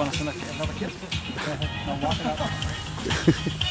want us another, another kid? I'm walking out.